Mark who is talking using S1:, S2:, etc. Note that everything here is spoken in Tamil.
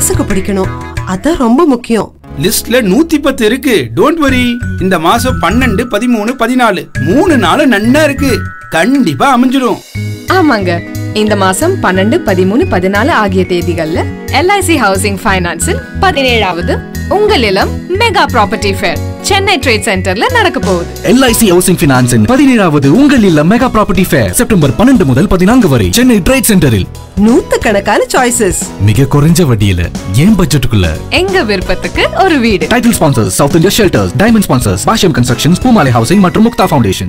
S1: மனசுக்கு பிடிக்கணும். அதான் ரொம்ப முக்கியம்.
S2: லிஸ்ட்ல நூத்தி பத்து இருக்கு. டோன்ட் வரி இந்த மாசம் பன்னெண்டு பதிமூணு பதினாலு. மூணு நாள் நன்னா இருக்கு. கண்டிப்பா அமைஞ்சிடும்
S3: ஆமாங்க. இந்த மாசம் பன்னெண்டு பதிமூணு பதினாலு ஆகிய தேதிகள்ல எல்ஐசி ஹவுசிங் ஃபைனான்ஸில் பதினேழாவது உங்கள் இளம் mega property fair Chennai trade சென்டர்ல நடக்க போகுது.
S4: எல்ஐசி ஹவுசிங் பினான்சின் பதினேழாவது உங்கள் இல்ல மெகா ப்ராப்பர்ட்டி ஃபேர் செப்டம்பர் பன்னெண்டு முதல் பதினான்கு வரை சென்னை ட்ரேட் சென்டரில்
S1: நூத்து கணக்கான சாய்ஸஸ்
S4: மிக குறைஞ்ச வட்டியில ஏன் பட்ஜெட்டுக்குள்ள?
S3: எங்க விருப்பத்துக்கு ஒரு வீடு.
S4: Title sponsors South India Shelters diamond sponsors Bhashyam constructions Poomalai housing மற்றும் முக்தா ஃபவுண்டேஷன்